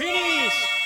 Finish!